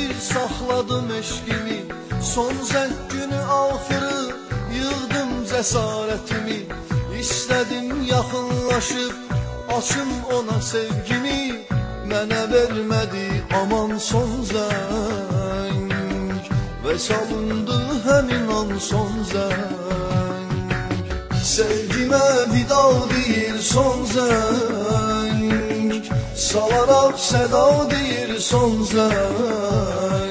esir saxladım eşqimi Son zəng günü axırı yığdım cəsarətimi. İstədim yaxınlaşıb açım ona sevgimi. Mənə vermədi aman son zəng. Və salındı həmin an son zəng. Sevgimə vida deyir son zəng. Salaraq səda deyir son zəng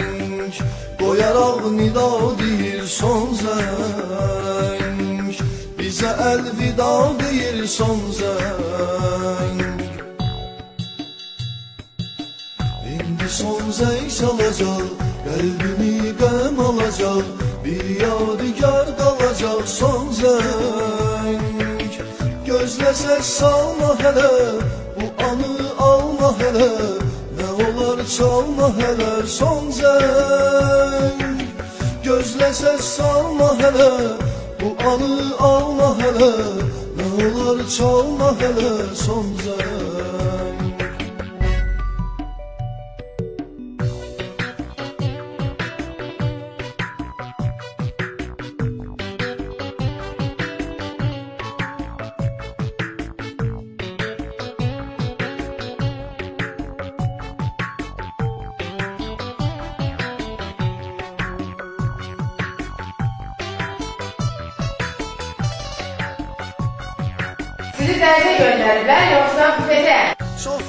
Qoyaraq nida deyir son zəng Bizə əlvida deyir son zəng İndi son zəng çalacaq Qəlbimi qəm alacaq Bir yadigar qalacaq son zəng Gözləsə salma hələ Bu anı alma hələ olar çalma hələ son zəng Gözləsə salma hələ Bu anı alma hələ Nə olar çalma hələ son zəng Sizi derse gönderdiler yoksa büfete. Sof